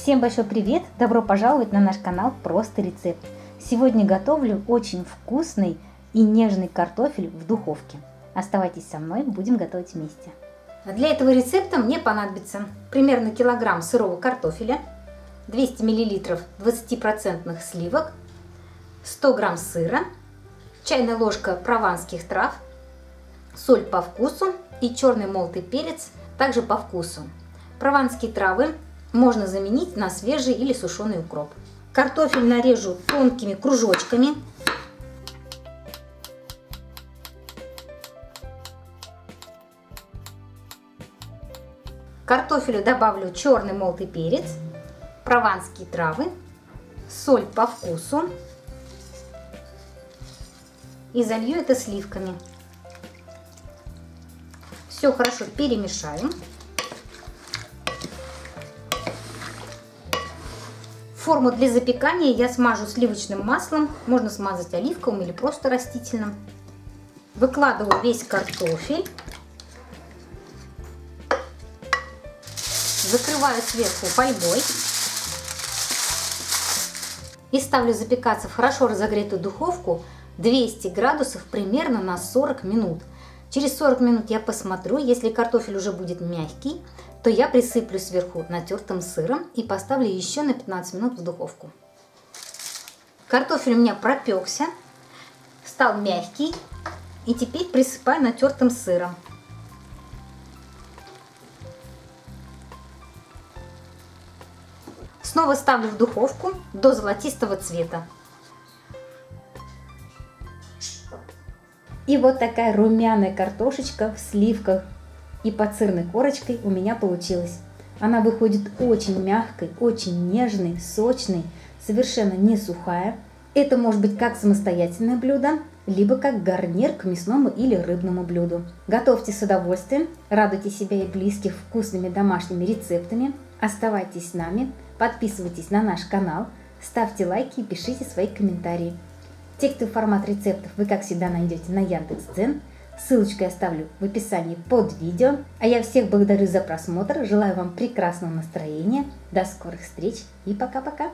Всем большой привет! Добро пожаловать на наш канал Просто рецепт. Сегодня готовлю очень вкусный и нежный картофель в духовке. Оставайтесь со мной, будем готовить вместе. Для этого рецепта мне понадобится примерно килограмм сырого картофеля, 200 мл 20% сливок, 100 грамм сыра, чайная ложка прованских трав, соль по вкусу и черный молотый перец также по вкусу. Прованские травы можно заменить на свежий или сушеный укроп. Картофель нарежу тонкими кружочками. Картофелю добавлю черный молотый перец, прованские травы, соль по вкусу и залью это сливками. Все хорошо перемешаем. Форму для запекания я смажу сливочным маслом, можно смазать оливковым или просто растительным. Выкладываю весь картофель. Закрываю сверху фольгой. И ставлю запекаться в хорошо разогретую духовку 200 градусов примерно на 40 минут. Через 40 минут я посмотрю, если картофель уже будет мягкий, то я присыплю сверху натертым сыром и поставлю еще на 15 минут в духовку. Картофель у меня пропекся, стал мягкий. И теперь присыпаю натертым сыром. Снова ставлю в духовку до золотистого цвета. И вот такая румяная картошечка в сливках и под сырной корочкой у меня получилось. Она выходит очень мягкой, очень нежной, сочной, совершенно не сухая. Это может быть как самостоятельное блюдо, либо как гарнир к мясному или рыбному блюду. Готовьте с удовольствием, радуйте себя и близких вкусными домашними рецептами. Оставайтесь с нами, подписывайтесь на наш канал, ставьте лайки и пишите свои комментарии. Текстовый формат рецептов вы, как всегда, найдете на Яндекс.Дзен. Ссылочку я оставлю в описании под видео. А я всех благодарю за просмотр, желаю вам прекрасного настроения, до скорых встреч и пока-пока!